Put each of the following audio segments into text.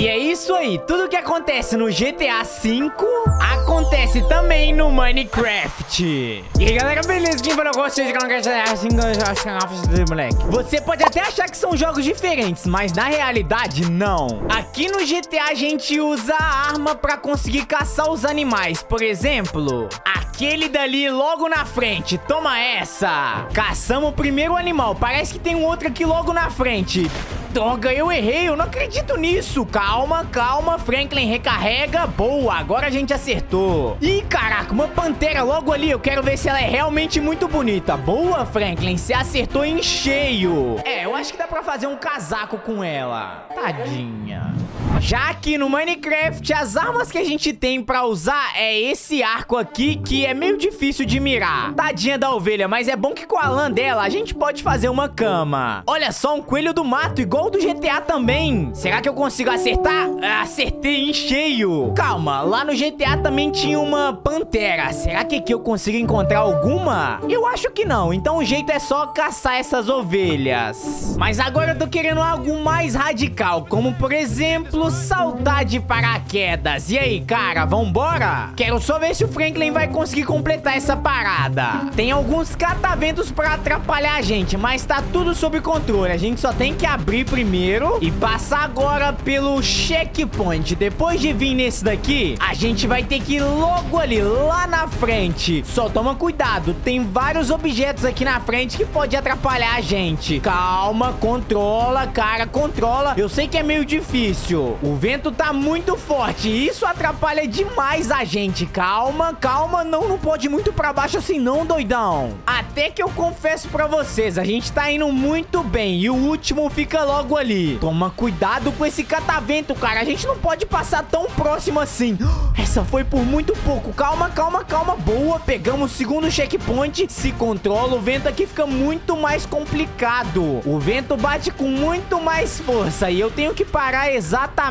E é isso aí, tudo que acontece no GTA V acontece também no Minecraft. E aí galera, beleza? Quem falou vocês que não quer assim, moleque? Você pode até achar que são jogos diferentes, mas na realidade não. Aqui no GTA a gente usa a arma pra conseguir caçar os animais. Por exemplo, aquele dali logo na frente. Toma essa! Caçamos o primeiro animal. Parece que tem um outro aqui logo na frente. Droga, eu errei, eu não acredito nisso. Calma, calma, Franklin recarrega. Boa, agora a gente acertou. Ih, caraca, uma pantera logo ali. Eu quero ver se ela é realmente muito bonita. Boa, Franklin, você acertou em cheio. É, eu acho que dá pra fazer um casaco com ela. Tadinha. Já que no Minecraft, as armas que a gente tem pra usar é esse arco aqui, que é meio difícil de mirar. Tadinha da ovelha, mas é bom que com a lã dela a gente pode fazer uma cama. Olha só, um coelho do mato, igual do GTA também. Será que eu consigo acertar? Acertei em cheio. Calma, lá no GTA também tinha uma pantera. Será que aqui eu consigo encontrar alguma? Eu acho que não, então o jeito é só caçar essas ovelhas. Mas agora eu tô querendo algo mais radical, como por exemplo, saltar de paraquedas. E aí, cara, vambora? Quero só ver se o Franklin vai conseguir completar essa parada. Tem alguns cataventos pra atrapalhar a gente, mas tá tudo sob controle. A gente só tem que abrir primeiro e passar agora pelo checkpoint. Depois de vir nesse daqui, a gente vai ter que ir logo ali, lá na frente. Só toma cuidado, tem vários objetos aqui na frente que pode atrapalhar a gente. Calma, controla, cara, controla. Eu sei que é meio difícil. O vento tá muito forte e isso atrapalha demais a gente. Calma, calma, não, não pode ir muito pra baixo assim não, doidão. Até que eu confesso pra vocês, a gente tá indo muito bem e o último fica logo ali. Toma cuidado com esse catavento, cara. A gente não pode passar tão próximo assim. Essa foi por muito pouco. Calma, calma, calma. Boa, pegamos o segundo checkpoint. Se controla, o vento aqui fica muito mais complicado. O vento bate com muito mais força e eu tenho que parar exatamente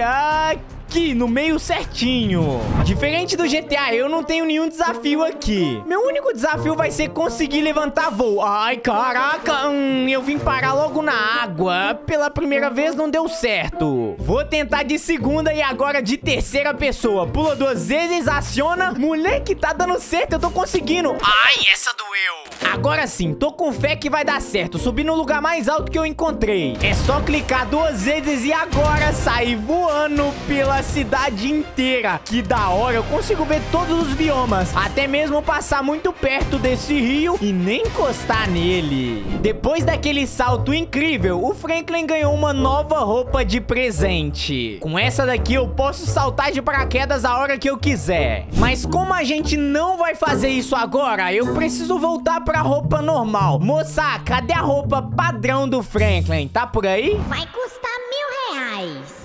aqui aqui no meio certinho. Diferente do GTA, eu não tenho nenhum desafio aqui. Meu único desafio vai ser conseguir levantar voo. Ai, caraca, hum, eu vim parar logo na água. Pela primeira vez não deu certo. Vou tentar de segunda e agora de terceira pessoa. Pula duas vezes, aciona. Moleque, tá dando certo, eu tô conseguindo. Ai, essa doeu. Agora sim, tô com fé que vai dar certo. Subi no lugar mais alto que eu encontrei. É só clicar duas vezes e agora sair voando pela cidade inteira. Que da hora, eu consigo ver todos os biomas. Até mesmo passar muito perto desse rio e nem encostar nele. Depois daquele salto incrível, o Franklin ganhou uma nova roupa de presente. Com essa daqui eu posso saltar de paraquedas a hora que eu quiser. Mas como a gente não vai fazer isso agora, eu preciso voltar pra roupa normal. Moça, cadê a roupa padrão do Franklin? Tá por aí? Vai custar mil reais.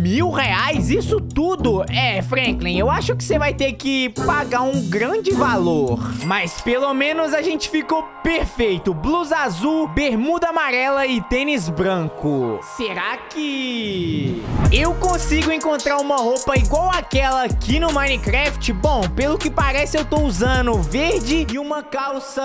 Mil reais? Isso tudo? É, Franklin, eu acho que você vai ter que pagar um grande valor. Mas pelo menos a gente ficou perfeito. Blusa azul, bermuda amarela e tênis branco. Será que... Eu consigo encontrar uma roupa igual aquela aqui no Minecraft? Bom, pelo que parece eu tô usando verde e uma calça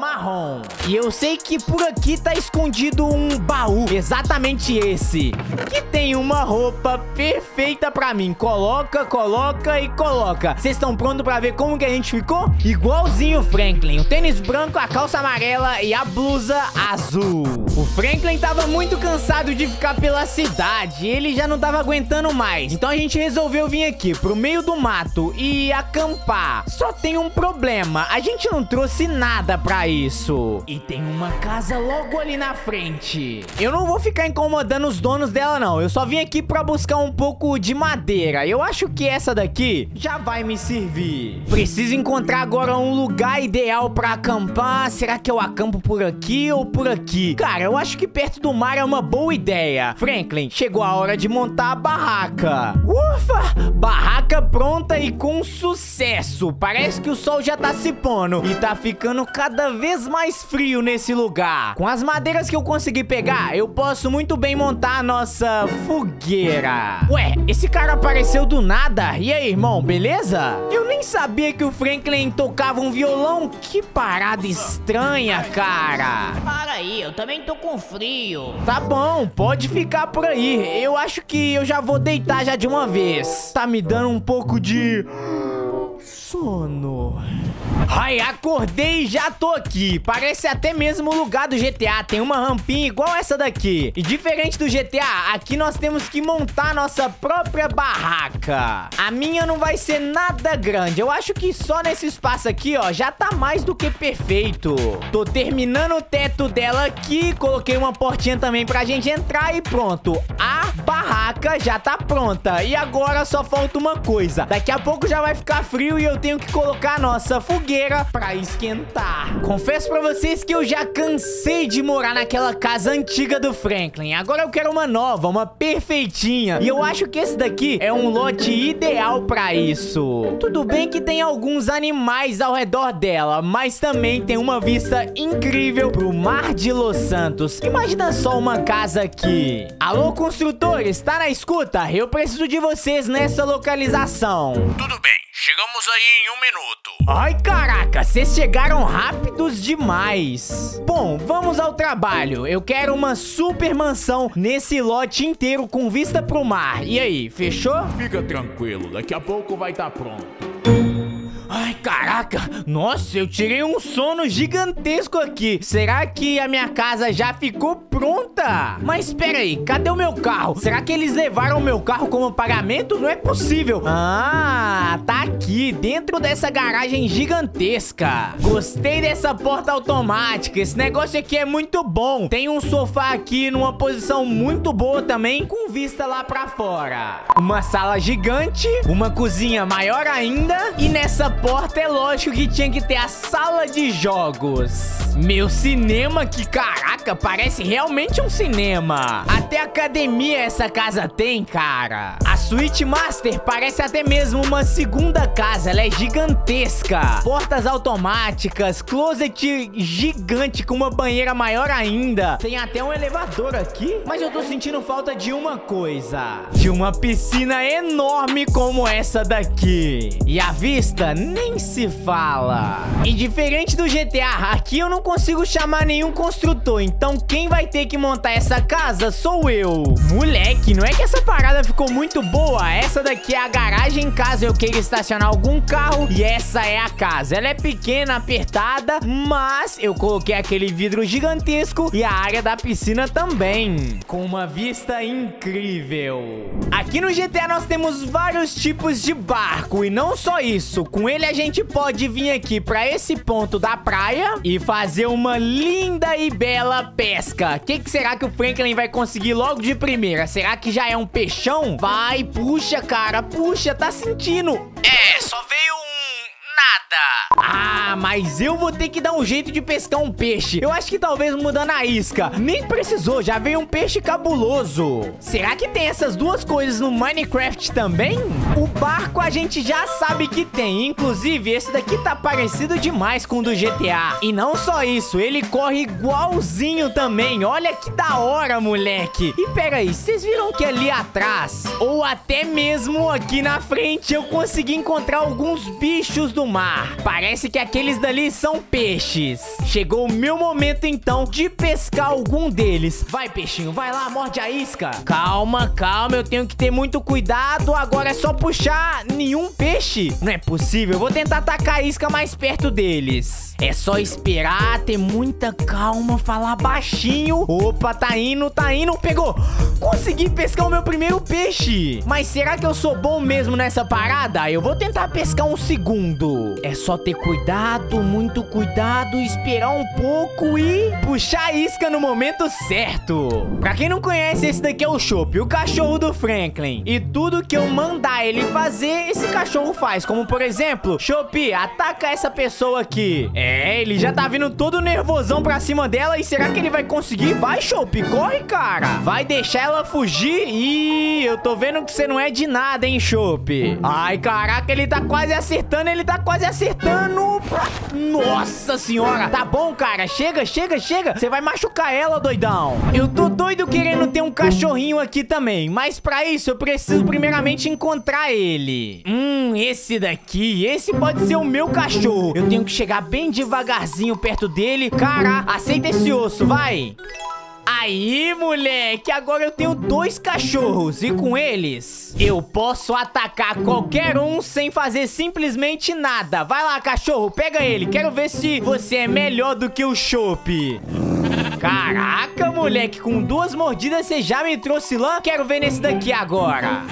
marrom. E eu sei que por aqui tá escondido um baú. Exatamente esse. Que tem uma roupa perfeita pra mim. Coloca, coloca e coloca. Vocês estão prontos pra ver como que a gente ficou? Igualzinho o Franklin. O tênis branco, a calça amarela e a blusa azul. O Franklin tava muito cansado de ficar pela cidade. Ele já não tava aguentando mais. Então a gente resolveu vir aqui pro meio do mato e acampar. Só tem um problema. A gente não trouxe nada pra isso. E tem uma casa logo ali na frente. Eu não vou ficar incomodando os donos dela, não. Eu só vim aqui pra buscar um pouco de madeira. Eu acho que essa daqui já vai me servir. Preciso encontrar agora um lugar ideal pra acampar. Será que eu acampo por aqui ou por aqui? Cara, eu acho que perto do mar é uma boa ideia. Franklin, chegou a hora de montar a barraca. Ufa! Barraca pronta e com sucesso. Parece que o sol já tá se pondo e tá ficando cada vez mais frio nesse lugar. Com as madeiras que eu consegui pegar, eu posso muito bem montar a nossa fogueira. Ué, esse cara apareceu do nada. E aí, irmão, beleza? Eu nem sabia que o Franklin tocava um violão. Que parada estranha, cara. Para aí, eu também tô com frio. Tá bom, pode ficar por aí. Eu acho que eu já vou deitar já de uma vez. Tá me dando um pouco de sono. Ai, acordei e já tô aqui. Parece até mesmo o lugar do GTA. Tem uma rampinha igual essa daqui. E diferente do GTA, aqui nós temos que montar nossa própria barraca. A minha não vai ser nada grande. Eu acho que só nesse espaço aqui, ó, já tá mais do que perfeito. Tô terminando o teto dela aqui. Coloquei uma portinha também pra gente entrar e pronto. A barraca já tá pronta. E agora só falta uma coisa. Daqui a pouco já vai ficar frio e eu tenho que colocar a nossa fogueira pra esquentar. Confesso pra vocês que eu já cansei de morar naquela casa antiga do Franklin. Agora eu quero uma nova, uma perfeitinha. E eu acho que esse daqui é um lote ideal pra isso. Tudo bem que tem alguns animais ao redor dela, mas também tem uma vista incrível pro Mar de Los Santos. Imagina só uma casa aqui. Alô, construtores, tá na escuta? Eu preciso de vocês nessa localização. Tudo bem, chegamos aí em um minuto. Ai, caraca, vocês chegaram rápidos demais. Bom, vamos ao trabalho. Eu quero uma super mansão nesse lote inteiro com vista pro mar. E aí, fechou? Fica tranquilo, daqui a pouco vai estar pronto. Caraca! Nossa, eu tirei um sono gigantesco aqui. Será que a minha casa já ficou pronta? Mas espera aí, cadê o meu carro? Será que eles levaram o meu carro como pagamento? Não é possível. Ah, tá aqui, dentro dessa garagem gigantesca. Gostei dessa porta automática. Esse negócio aqui é muito bom. Tem um sofá aqui numa posição muito boa também, com vista lá pra fora. Uma sala gigante, uma cozinha maior ainda e nessa porta é lógico que tinha que ter a sala de jogos. Meu cinema, que caraca, parece realmente um cinema. Até academia essa casa tem, cara. A Suite Master parece até mesmo uma segunda casa, ela é gigantesca. Portas automáticas, closet gigante com uma banheira maior ainda. Tem até um elevador aqui, mas eu tô sentindo falta de uma coisa. De uma piscina enorme como essa daqui. E a vista nem se fala. E diferente do GTA, aqui eu não consigo chamar nenhum construtor, então quem vai ter que montar essa casa sou eu. Moleque, não é que essa parada ficou muito boa? Essa daqui é a garagem caso eu queira estacionar algum carro e essa é a casa. Ela é pequena, apertada, mas eu coloquei aquele vidro gigantesco e a área da piscina também, com uma vista incrível. Aqui no GTA nós temos vários tipos de barco e não só isso, com ele a gente pode vir aqui para esse ponto da praia e fazer uma linda e bela pesca. O que, que será que o Franklin vai conseguir logo de primeira? Será que já é um peixão? Vai, puxa, cara, puxa, tá sentindo? É, só veio um nada. Ah, mas eu vou ter que dar um jeito de pescar um peixe. Eu acho que talvez mudando a isca. Nem precisou, já veio um peixe cabuloso. Será que tem essas duas coisas no Minecraft também? O barco a gente já sabe que tem. Inclusive, esse daqui tá parecido demais com o do GTA. E não só isso, ele corre igualzinho também. Olha que da hora, moleque. E pera aí, vocês viram que ali atrás, ou até mesmo aqui na frente, eu consegui encontrar alguns bichos do mar. Parece que aqueles dali são peixes. Chegou o meu momento, então, de pescar algum deles. Vai, peixinho, vai lá, morde a isca. Calma, calma, eu tenho que ter muito cuidado. Agora é só puxar nenhum peixe. Não é possível, eu vou tentar atacar a isca mais perto deles. É só esperar, ter muita calma, falar baixinho. Opa, tá indo, tá indo, pegou. Consegui pescar o meu primeiro peixe. Mas será que eu sou bom mesmo nessa parada? Eu vou tentar pescar um segundo. É só ter cuidado, muito cuidado, esperar um pouco e puxar a isca no momento certo. Pra quem não conhece, esse daqui é o Chopp, o cachorro do Franklin. E tudo que eu mandar ele fazer, esse cachorro faz. Como, por exemplo, Chopp, ataca essa pessoa aqui. É, ele já tá vindo todo nervosão pra cima dela. E será que ele vai conseguir? Vai, Chopp, corre, cara. Vai deixar ela fugir? Ih, eu tô vendo que você não é de nada, hein, Chopp. Ai, caraca, ele tá quase acertando, ele tá quase acertando. Nossa senhora. Tá bom, cara. Chega, chega, chega. Você vai machucar ela, doidão. Eu tô doido querendo ter um cachorrinho aqui também. Mas pra isso, eu preciso primeiramente encontrar ele. Hum, esse daqui. Esse pode ser o meu cachorro. Eu tenho que chegar bem devagarzinho perto dele. Cara, aceita esse osso, vai. Aí, moleque, agora eu tenho dois cachorros e com eles eu posso atacar qualquer um sem fazer simplesmente nada. Vai lá, cachorro, pega ele. Quero ver se você é melhor do que o Chopp. Caraca, moleque, com duas mordidas você já me trouxe lã? Quero ver nesse daqui agora.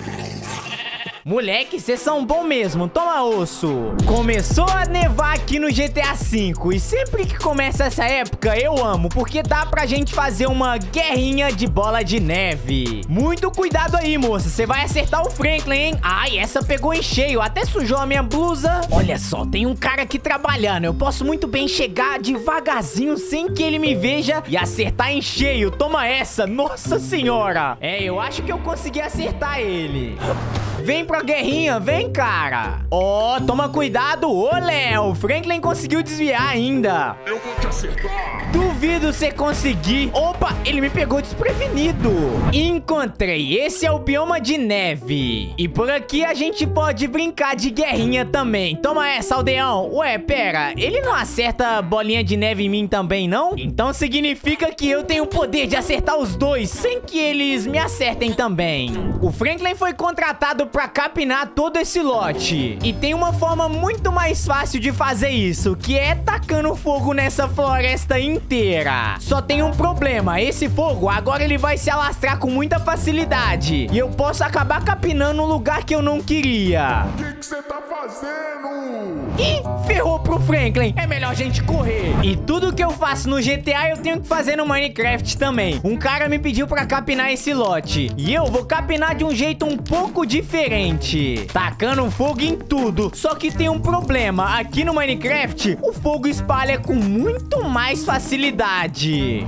Moleque, vocês são bom mesmo. Toma osso. Começou a nevar aqui no GTA V. E sempre que começa essa época, eu amo. Porque dá pra gente fazer uma guerrinha de bola de neve. Muito cuidado aí, moça. Você vai acertar o Franklin, hein? Ai, essa pegou em cheio. Até sujou a minha blusa. Olha só, tem um cara aqui trabalhando. Eu posso muito bem chegar devagarzinho, sem que ele me veja, e acertar em cheio. Toma essa. Nossa senhora. É, eu acho que eu consegui acertar ele. Vem pra guerrinha, vem, cara. Ó, oh, toma cuidado. Ô, Léo, Franklin conseguiu desviar ainda. Eu vou te acertar. Duvido você conseguir. Opa, ele me pegou desprevenido. Encontrei. Esse é o bioma de neve. E por aqui a gente pode brincar de guerrinha também. Toma essa, aldeão. Ué, pera, ele não acerta bolinha de neve em mim também, não? Então significa que eu tenho o poder de acertar os dois sem que eles me acertem também. O Franklin foi contratado pra capinar todo esse lote. E tem uma forma muito mais fácil de fazer isso, que é tacando fogo nessa floresta inteira. Só tem um problema, esse fogo agora ele vai se alastrar com muita facilidade. E eu posso acabar capinando um lugar que eu não queria. O que você tá fazendo? Ih, ferrou pro Franklin. É melhor a gente correr. E tudo que eu faço no GTA eu tenho que fazer no Minecraft também. Um cara me pediu pra capinar esse lote. E eu vou capinar de um jeito um pouco diferente. Tacando fogo em tudo. Só que tem um problema. Aqui no Minecraft, o fogo espalha com muito mais facilidade.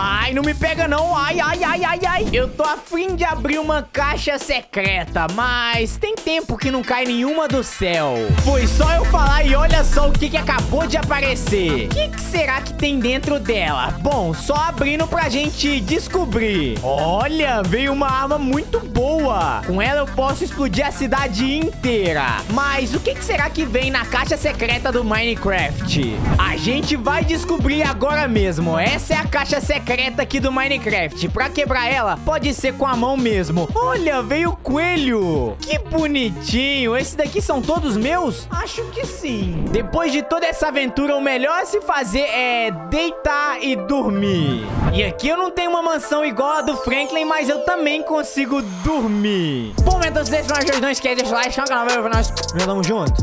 Ai, não me pega não. Ai, ai, ai, ai, ai. Eu tô afim de abrir uma caixa secreta, mas tem tempo que não cai nenhuma do céu. Foi só eu falar e olha só o que, que acabou de aparecer. O que, que será que tem dentro dela? Bom, só abrindo pra gente descobrir. Olha, veio uma arma muito boa. Com ela eu posso explodir a cidade inteira. Mas o que, que será que vem na caixa secreta do Minecraft? A gente vai descobrir agora mesmo. Essa é a caixa secreta secreta aqui do Minecraft. Pra quebrar ela, pode ser com a mão mesmo. Olha, veio o coelho. Que bonitinho. Esses daqui são todos meus? Acho que sim. Depois de toda essa aventura, o melhor a se fazer é deitar e dormir. E aqui eu não tenho uma mansão igual a do Franklin, mas eu também consigo dormir. Bom, então se vocês não esquece de deixar o like, canal, nós vamos junto.